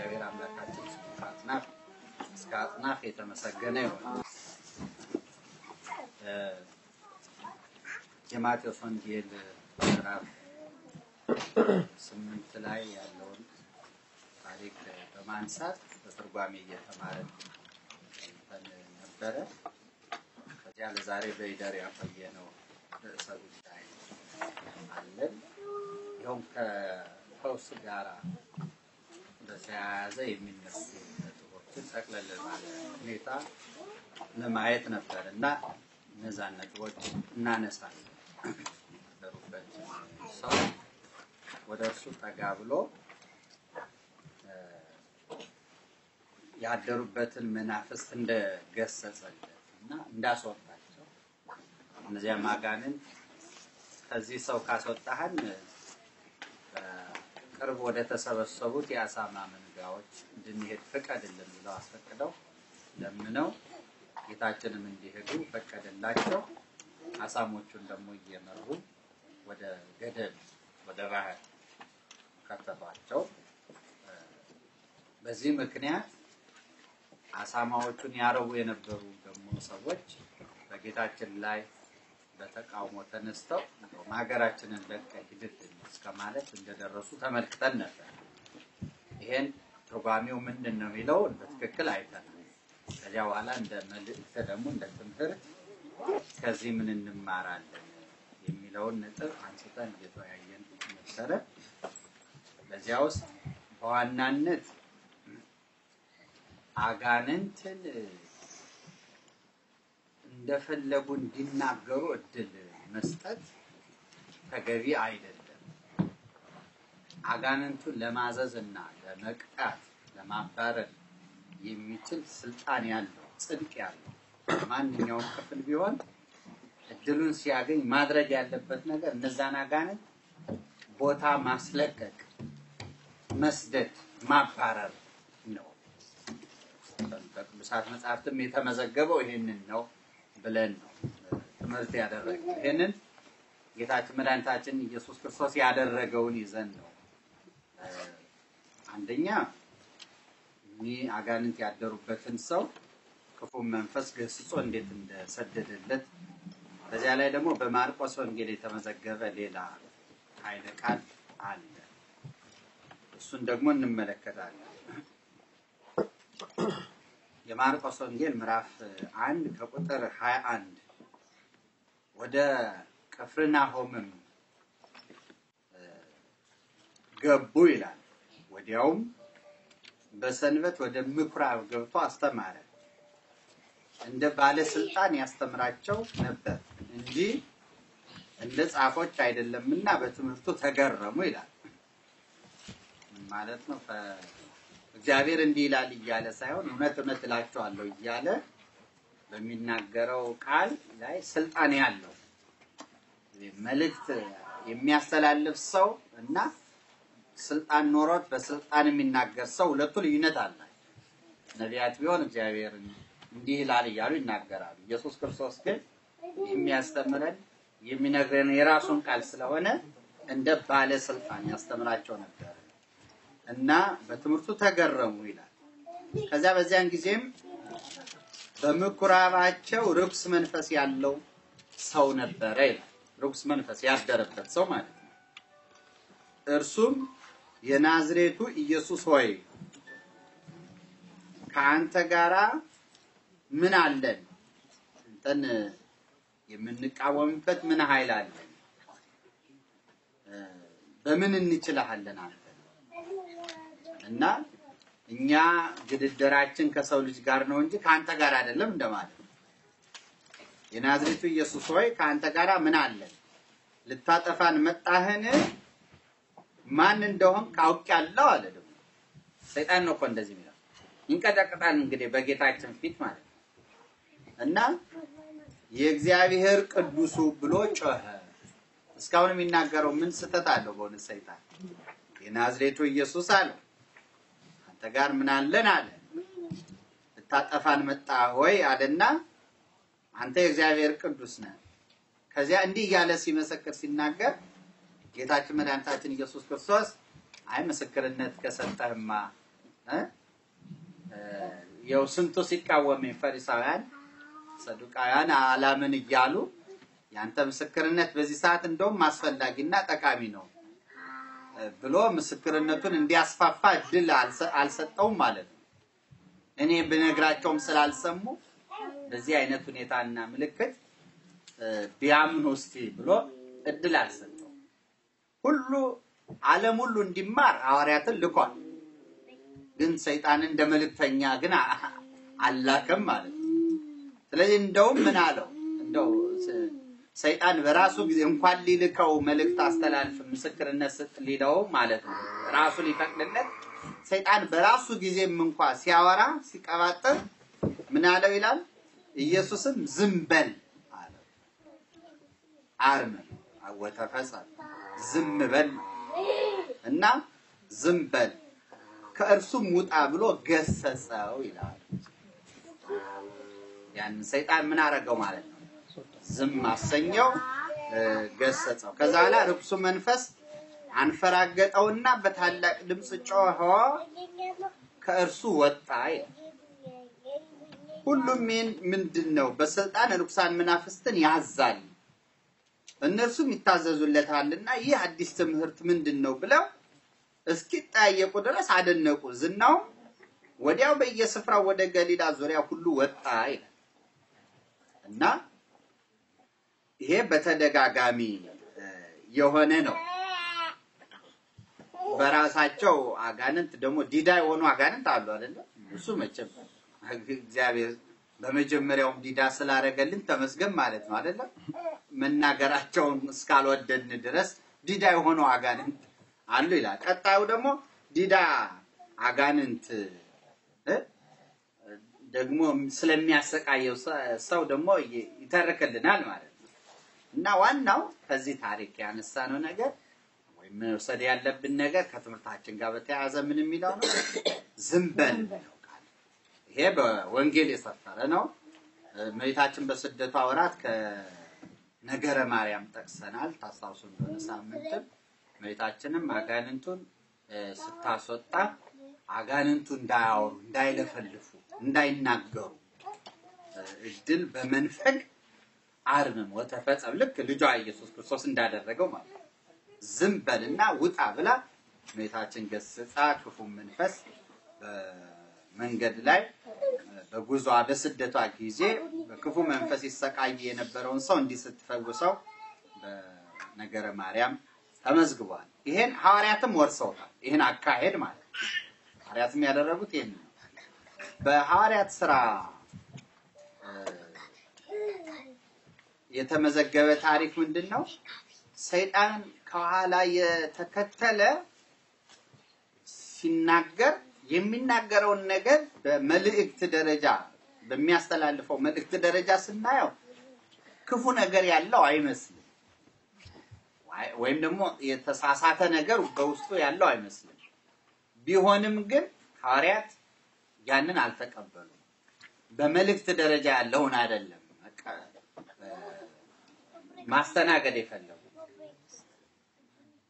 አምላካችን ከአጽናፍ እስከ አጽናፍ የተመሰገነ ይሆን። የማቴዎስ ወንጌል ምዕራፍ ስምንት ላይ ያለውን ታሪክ በማንሳት በትርጓሜ እየተማረን ነበረ። ከዚያ ለዛሬ በይደር ያቆየነው ርዕሰ ጉዳይ አለን። ይኸውም ከፈውስ ጋር በተያያዘ የሚነሱ ነጥቦችን ጠቅለል ባለ ሁኔታ ለማየት ነበር እና እነዛን ነጥቦች እናነሳለን። ሰው ወደ እርሱ ጠጋ ብሎ ያደሩበትን መናፍስት እንደገሰጸለት እና እንዳስወጣቸው እነዚያ ማጋንንት ከዚህ ሰው ካስወጣህን ቅርብ ወደ ተሰበሰቡት የአሳማ መንጋዎች እንድንሄድ ፍቀድልን ብለው አስፈቅደው ለምነው ጌታችንም እንዲሄዱ ፈቀደላቸው። አሳሞቹን ደግሞ እየመሩ ወደ ገደል ወደ ባህር ከተቷቸው። በዚህ ምክንያት አሳማዎቹን ያረቡ የነበሩ ደግሞ ሰዎች በጌታችን ላይ በተቃውሞ ተነስተው ሀገራችንን ለቀህ ሂድልን እስከ ማለት እንደደረሱ ተመልክተን ነበር። ይሄን ትርጓሜው ምንድን ነው የሚለውን በትክክል አይተናል። ከዚያ በኋላ እንደ መልእክት ደግሞ እንደ ትምህርት ከዚህ ምን እንማራለን የሚለውን ነጥብ አንስተን እየተወያየን ነበረ። በዚያ ውስጥ በዋናነት አጋንንትን እንደፈለጉ እንዲናገሩ እድል መስጠት ተገቢ አይደለም። አጋንንቱን ለማዘዝ እና ለመቅጣት ለማባረር የሚችል ስልጣን ያለው ጽድቅ ያለው ማንኛውም ክፍል ቢሆን እድሉን ሲያገኝ ማድረግ ያለበት ነገር እነዛን አጋንንት ቦታ ማስለቀቅ፣ መስደድ፣ ማባረር ነው። በቅዱሳት መጽሐፍትም የተመዘገበው ይሄንን ነው ብለን ነው ትምህርት ያደረግነው። ይሄንን ጌታችን መድኃኒታችን ኢየሱስ ክርስቶስ ያደረገውን ይዘን ነው አንደኛ ይህ አጋንንት ያደሩበትን ሰው ክፉ መንፈስ ገስጾ እንዴት እንደሰደደለት በዚያ ላይ ደግሞ በማርቆስ ወንጌል የተመዘገበ ሌላ ኃይለ ቃል አለ። እሱን ደግሞ እንመለከታለን። የማርቆስ ወንጌል ምዕራፍ አንድ ከቁጥር ሀያ አንድ ወደ ቅፍርናሆምም ገቡ ይላል። ወዲያውም በሰንበት ወደ ምኩራብ ገብቶ አስተማረ። እንደ ባለስልጣን ያስተምራቸው ነበር እንጂ እንደ ጻፎች አይደለምና በትምህርቱ ተገረሙ ይላል። ማለት ነው እግዚአብሔር እንዲህ ይላል እያለ ሳይሆን እውነት እውነት እላቸዋለሁ እያለ በሚናገረው ቃል ላይ ስልጣን ያለው መልእክት የሚያስተላልፍ ሰው እና ስልጣን ኖሮት በስልጣን የሚናገር ሰው ሁለቱ ልዩነት አላቸው። ነቢያት ቢሆን እግዚአብሔር እንዲህ ይላል እያሉ ይናገራሉ። ኢየሱስ ክርስቶስ ግን የሚያስተምረን የሚነግረን የራሱን ቃል ስለሆነ እንደ ባለስልጣን ያስተምራቸው ነበር እና በትምህርቱ ተገረሙ ይላል። ከዚያ በዚያን ጊዜም በምኩራባቸው ርኩስ መንፈስ ያለው ሰው ነበረ ይላል። ርኩስ መንፈስ ያደረበት ሰው ማለት ነው። እርሱም የናዝሬቱ ኢየሱስ ሆይ ከአንተ ጋራ ምን አለን? አንተን የምንቃወምበት ምን ኃይል አለን? በምን እንችልሃለን አንተ እና እኛ ግድደራችን ከሰው ልጅ ጋር ነው እንጂ ከአንተ ጋር አይደለም እንደማለት ነው። የናዝሬቱ ኢየሱስ ሆይ ከአንተ ጋር ምን አለን? ልታጠፋን መጣህን? ማን እንደሆን ካውቄያለሁ አለ። ደግሞ ሰይጣን ነው እኮ እንደዚህ የሚለው ይንቀጠቅጣል። እንግዲህ በጌታችን ፊት ማለት ነው እና የእግዚአብሔር ቅዱሱ ብሎ ጮኸ። እስካሁን የሚናገረው ምን ስህተት አለው? በእውነት ሰይጣን የናዝሬቱ ኢየሱስ አለው አንተ ጋር ምን አለን አለ። ልታጠፋን መጣ ወይ አለና አንተ የእግዚአብሔር ቅዱስ ነህ። ከዚያ እንዲህ እያለ ሲመሰክር ሲናገር ጌታችን መድኃኒታችን ኢየሱስ ክርስቶስ አይ ምስክርነት ከሰጠህማ ያው ስንቱ ሲቃወም ፈሪሳውያን፣ ሰዱቃውያን አላምን እያሉ ያንተ ምስክርነት በዚህ ሰዓት እንደውም አስፈላጊና ጠቃሚ ነው ብሎ ምስክርነቱን እንዲያስፋፋ እድል አልሰጠውም ማለት ነው። እኔ ብነግራቸውም ስላልሰሙ በዚህ አይነት ሁኔታና ምልክት ቢያምኑ እስቲ ብሎ እድል አልሰጠው። ሁሉ ዓለም ሁሉ እንዲማር ሐዋርያትን ልኳል። ግን ሰይጣን እንደ መልእክተኛ ግን አላከም ማለት ነው። ስለዚህ እንደውም ምን አለው እንደው ሰይጣን በራሱ ጊዜ እንኳን ሊልከው መልእክት አስተላልፍ ምስክርነት ስጥ ሊለው ማለት ነው ራሱ ሊፈቅድለት ሰይጣን በራሱ ጊዜም እንኳ ሲያወራ ሲቀባጥር ምን አለው ይላል ኢየሱስም ዝም በል አለው። አርም ወተፈጸመ ዝም በል እና ዝም በል ከእርሱም ውጣ ብሎ ገሰጸው ይላል። ያን ሰይጣን ምን አደረገው ማለት ነው? ዝም አሰኘው፣ ገሰጸው። ከዛ በኋላ ርኩሱ መንፈስ አንፈራገጠውና በታላቅ ድምፅ ጮኸ፣ ከእርሱ ወጣ ይላል። ሁሉም ይህን ምንድን ነው? በስልጣን ርኩሳን መናፍስትን ያዛል እነርሱም ይታዘዙለታልና ይህ አዲስ ትምህርት ምንድን ነው ብለው እስኪጠያየቁ ድረስ አደነቁ። ዝናውም ወዲያው በየስፍራው ወደ ገሊላ ዙሪያ ሁሉ ወጣ ይላል እና ይሄ በተደጋጋሚ የሆነ ነው። በራሳቸው አጋንንት ደግሞ ዲዳ የሆኑ አጋንንት አሉ አይደለ? እሱ መቼም እግዚአብሔር በመጀመሪያውም ዲዳ ስላደረገልን ተመስገን ማለት ነው አይደለ? መናገራቸውን እስካልወደድን ድረስ ዲዳ የሆኑ አጋንንት አሉ ይላል። ቀጣዩ ደግሞ ዲዳ አጋንንት ደግሞ ስለሚያሰቃየው ሰው ደግሞ ይተርክልናል ማለት ነው እና ዋናው ከዚህ ታሪክ ያነሳነው ነገር ወይም መውሰድ ያለብን ነገር ከትምህርታችን ጋር በተያያዘ ምን የሚለው ነው? ዝም በል ይሄ በወንጌል የሰፈረ ነው። እመቤታችን በስደቷ ወራት ከነገረ ማርያም ጠቅሰናል። ታስታውሱ እንደሆነ ሳምንትም እመቤታችንም አጋንንቱን ስታስወጣ አጋንንቱ እንዳያወሩ፣ እንዳይለፈልፉ፣ እንዳይናገሩ እድል በመንፈግ አርምም ወተፈጸም ልክ ልጇ ኢየሱስ ክርስቶስ እንዳደረገው ማለት ነው። ዝም በልና ውጣ ብላ እመቤታችን ገስጻ ክፉ መንፈስ በመንገድ ላይ በጉዟ በስደቷ ጊዜ በክፉ መንፈስ ይሰቃይ የነበረውን ሰው እንዲህ ስትፈውሰው በነገረ ማርያም ተመዝግቧል። ይሄን ሐዋርያትም ወርሰውታል። ይሄን አካሄድ ማለት ሐዋርያትም ያደረጉት ይሄን ነው። በሐዋርያት ስራ የተመዘገበ ታሪክ ምንድን ነው? ሰይጣን ከኋላ የተከተለ ሲናገር የሚናገረውን ነገር በመልእክት ደረጃ በሚያስተላልፈው መልእክት ደረጃ ስናየው ክፉ ነገር ያለው አይመስልም፣ ወይም ደግሞ የተሳሳተ ነገር በውስጡ ያለው አይመስልም። ቢሆንም ግን ሐዋርያት ያንን አልተቀበሉም። በመልእክት ደረጃ ያለውን አይደለም ማስተናገድ የፈለጉ።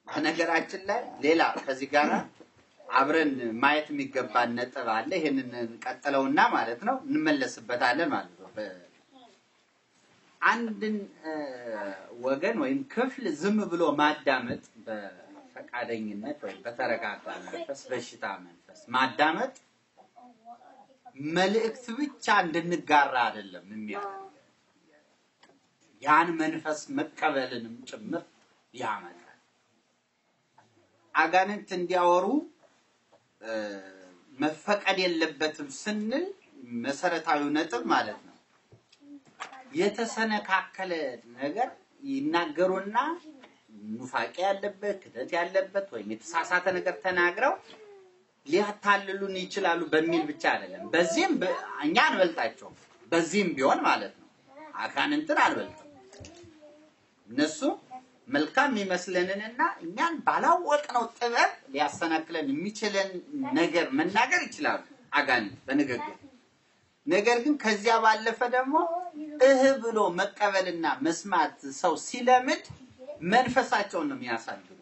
በነገራችን ላይ ሌላ ከዚህ ጋር አብረን ማየት የሚገባን ነጥብ አለ። ይህንን እንቀጥለውና ማለት ነው እንመለስበታለን ማለት ነው። አንድን ወገን ወይም ክፍል ዝም ብሎ ማዳመጥ በፈቃደኝነት ወይም በተረጋጋ መንፈስ፣ በሽታ መንፈስ ማዳመጥ መልእክት ብቻ እንድንጋራ አይደለም የሚያደርገው ያን መንፈስ መቀበልንም ጭምር ያመጣል። አጋንንት እንዲያወሩ መፈቀድ የለበትም ስንል መሰረታዊ ነጥብ ማለት ነው። የተሰነካከለ ነገር ይናገሩና ኑፋቄ ያለበት ክደት ያለበት ወይም የተሳሳተ ነገር ተናግረው ሊያታልሉን ይችላሉ በሚል ብቻ አይደለም። በዚህም እኛ አንበልጣቸውም። በዚህም ቢሆን ማለት ነው አጋንንትን አንበልጥም። እነሱ መልካም የሚመስለንንና እኛን ባላወቅነው ጥበብ ሊያሰናክለን የሚችለን ነገር መናገር ይችላሉ አጋንንት በንግግር። ነገር ግን ከዚያ ባለፈ ደግሞ እህ ብሎ መቀበልና መስማት ሰው ሲለምድ መንፈሳቸውን ነው የሚያሳድጉት።